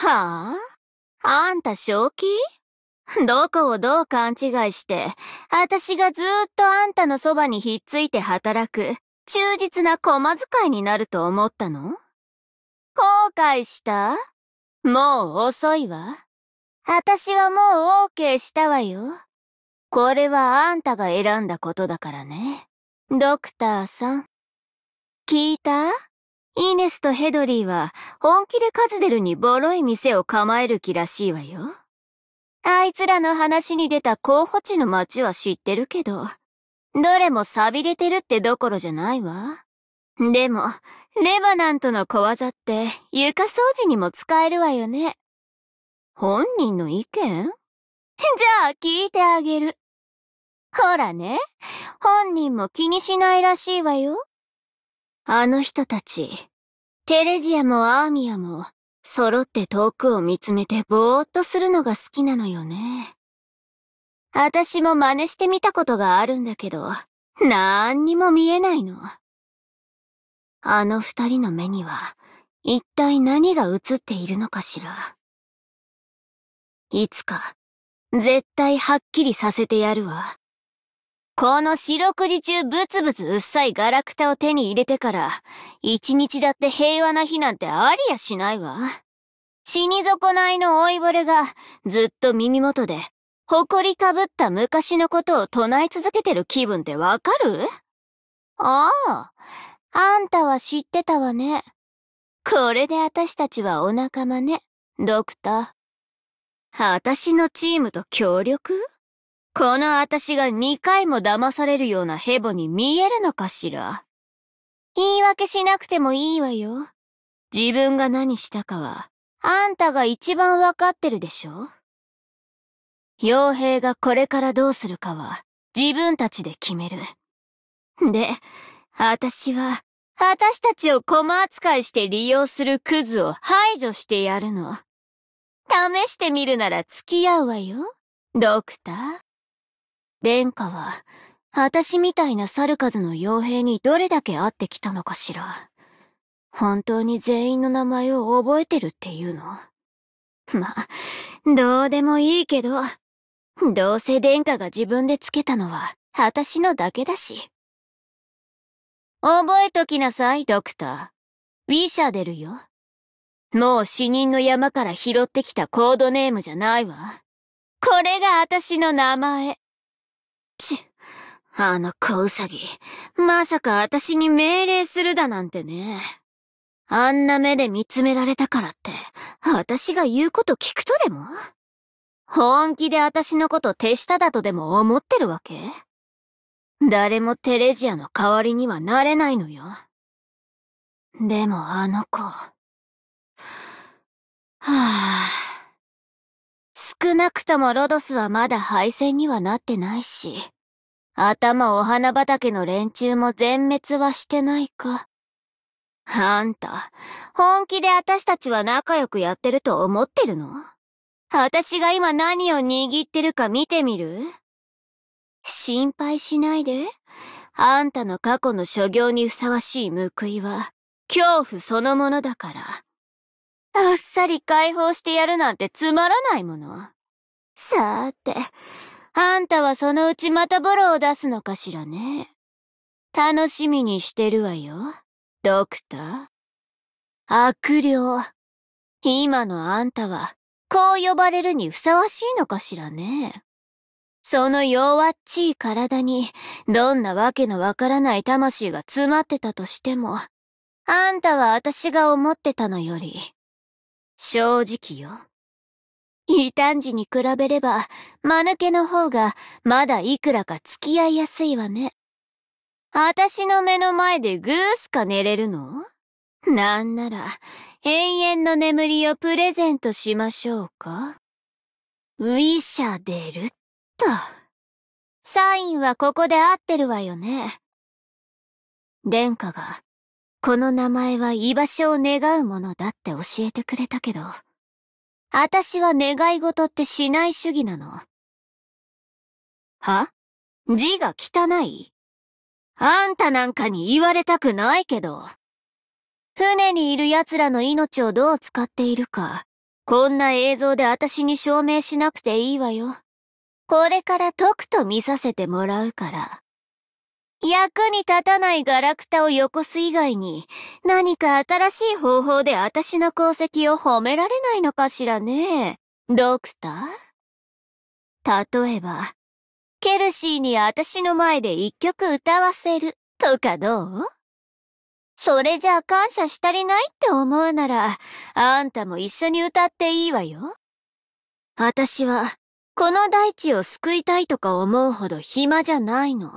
はあ？あんた正気？どこをどう勘違いして、私がずっとあんたのそばにひっついて働く、忠実な駒使いになると思ったの？後悔した？もう遅いわ？私はもう OK したわよ。これはあんたが選んだことだからね。ドクターさん。聞いた？イネスとヘドリーは本気でカズデルにボロい店を構える気らしいわよ。あいつらの話に出た候補地の街は知ってるけど、どれも錆びれてるってどころじゃないわ。でも、レバナントの小技って床掃除にも使えるわよね。本人の意見？じゃあ聞いてあげる。ほらね、本人も気にしないらしいわよ。あの人たち、テレジアもアーミアも、揃って遠くを見つめてぼーっとするのが好きなのよね。私も真似してみたことがあるんだけど、なんにも見えないの。あの二人の目には、一体何が映っているのかしら。いつか、絶対はっきりさせてやるわ。この四六時中ブツブツうっさいガラクタを手に入れてから、一日だって平和な日なんてありやしないわ。死に損ないの老いぼれが、ずっと耳元で、誇りかぶった昔のことを唱え続けてる気分ってわかる？ああ、あんたは知ってたわね。これで私たちはお仲間ね、ドクター。私のチームと協力？この私が2回も騙されるようなヘボに見えるのかしら？言い訳しなくてもいいわよ。自分が何したかは、あんたが一番わかってるでしょ？傭兵がこれからどうするかは、自分たちで決める。で、私は、私たちを駒扱いして利用するクズを排除してやるの。試してみるなら付き合うわよ、ドクター。殿下は、私みたいな猿数の傭兵にどれだけ会ってきたのかしら。本当に全員の名前を覚えてるっていうの？ま、どうでもいいけど、どうせ殿下が自分でつけたのは、私のだけだし。覚えときなさい、ドクター。ウィシャデルよ。もう死人の山から拾ってきたコードネームじゃないわ。これが私の名前。ち、あの小ウサギ、まさか私に命令するだなんてね。あんな目で見つめられたからって、私が言うこと聞くとでも？本気で私のこと手下だとでも思ってるわけ？誰もテレジアの代わりにはなれないのよ。でもあの子。はぁ。少なくともロドスはまだ敗戦にはなってないし、頭お花畑の連中も全滅はしてないか。あんた、本気で私たちは仲良くやってると思ってるの？私が今何を握ってるか見てみる？心配しないで。あんたの過去の所業にふさわしい報いは、恐怖そのものだから。あっさり解放してやるなんてつまらないもの。さーて、あんたはそのうちまたボロを出すのかしらね。楽しみにしてるわよ、ドクター。悪霊。今のあんたは、こう呼ばれるにふさわしいのかしらね。その弱っちい体に、どんなわけのわからない魂が詰まってたとしても、あんたは私が思ってたのより、正直よ。異端児に比べれば、間抜けの方が、まだいくらか付き合いやすいわね。あたしの目の前でぐーすか寝れるの？なんなら、永遠の眠りをプレゼントしましょうか？ウィシャデルっと。サインはここで合ってるわよね。殿下が、この名前は居場所を願うものだって教えてくれたけど、あたしは願い事ってしない主義なの。は？字が汚い？あんたなんかに言われたくないけど。船にいる奴らの命をどう使っているか、こんな映像で私に証明しなくていいわよ。これからとくと見させてもらうから。役に立たないガラクタをよこす以外に、何か新しい方法で私の功績を褒められないのかしらね。ドクター？例えば、ケルシーに私の前で一曲歌わせるとかどう？それじゃあ感謝したりないって思うなら、あんたも一緒に歌っていいわよ。私は、この大地を救いたいとか思うほど暇じゃないの。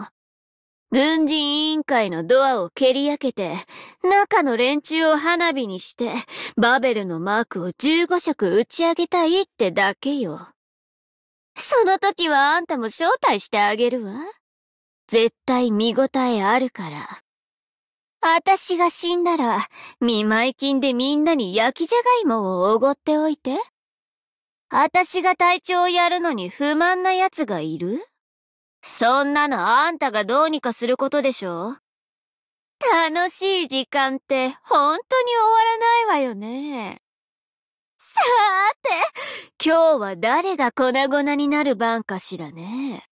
軍人委員会のドアを蹴り開けて、中の連中を花火にして、バベルのマークを15色打ち上げたいってだけよ。その時はあんたも招待してあげるわ。絶対見応えあるから。私が死んだら、見舞い金でみんなに焼きじゃがいもをおごっておいて。私が隊長をやるのに不満な奴がいるそんなのあんたがどうにかすることでしょ？楽しい時間って本当に終わらないわよね。さーて、今日は誰が粉々になる番かしらね？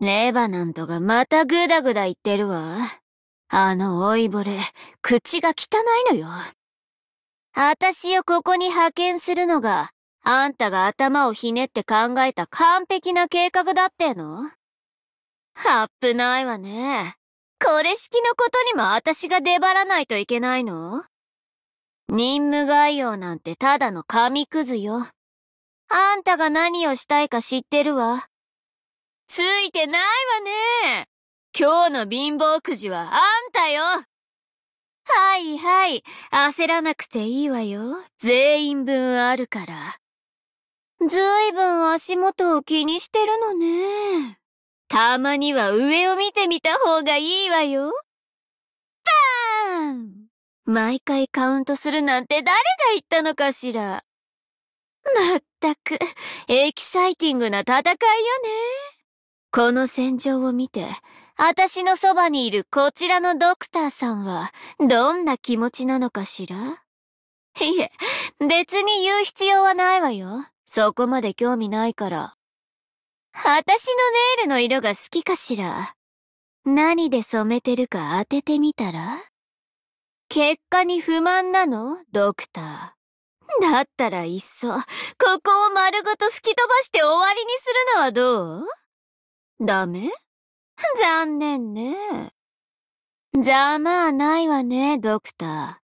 レバナントがまたグダグダ言ってるわ。あの老いぼれ、口が汚いのよ。あたしをここに派遣するのが、あんたが頭をひねって考えた完璧な計画だってのはっぷないわね。これ式のことにもあたしが出張らないといけないの？任務概要なんてただの紙くずよ。あんたが何をしたいか知ってるわ。ついてないわね。今日の貧乏くじはあんたよはいはい、焦らなくていいわよ。全員分あるから。ずいぶん足元を気にしてるのね。たまには上を見てみた方がいいわよ。バーン毎回カウントするなんて誰が言ったのかしら。まったく、エキサイティングな戦いよね。この戦場を見て、私のそばにいるこちらのドクターさんは、どんな気持ちなのかしらいえ、別に言う必要はないわよ。そこまで興味ないから。私のネイルの色が好きかしら？何で染めてるか当ててみたら？結果に不満なの？ドクター。だったらいっそ、ここを丸ごと吹き飛ばして終わりにするのはどう？ダメ？残念ね。ざまあないわね、ドクタ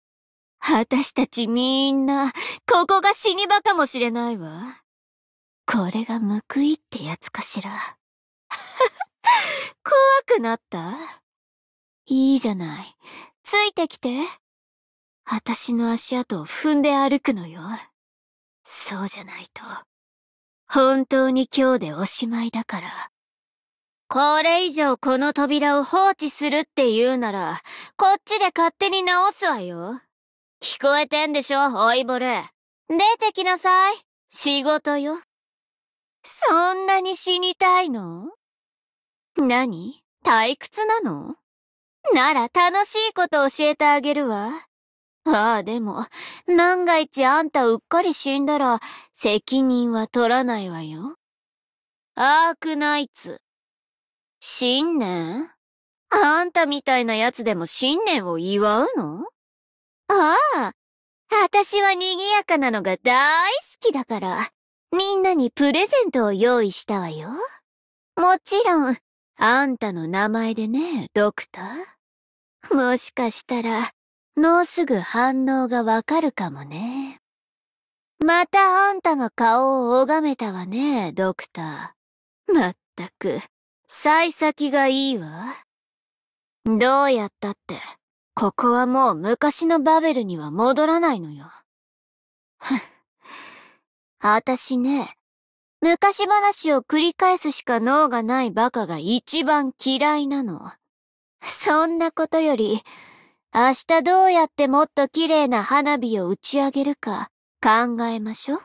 ー。私たちみんな、ここが死に場かもしれないわ。これが報いってやつかしら。怖くなった？いいじゃない。ついてきて。私の足跡を踏んで歩くのよ。そうじゃないと。本当に今日でおしまいだから。これ以上この扉を放置するって言うなら、こっちで勝手に直すわよ。聞こえてんでしょ、老いぼれ。出てきなさい。仕事よ。そんなに死にたいの？何？退屈なの？なら楽しいこと教えてあげるわ。ああ、でも、万が一あんたうっかり死んだら、責任は取らないわよ。アークナイツ。新年あんたみたいなやつでも新年を祝うの？ああ、私は賑やかなのが大好きだから。みんなにプレゼントを用意したわよ。もちろん、あんたの名前でね、ドクター。もしかしたら、もうすぐ反応がわかるかもね。またあんたの顔を拝めたわね、ドクター。まったく、幸先がいいわ。どうやったって、ここはもう昔のバベルには戻らないのよ。ふん。あたしね、昔話を繰り返すしか脳がないバカが一番嫌いなの。そんなことより、明日どうやってもっと綺麗な花火を打ち上げるか考えましょう。